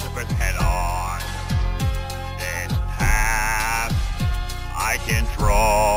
here head on. It's half. I can draw.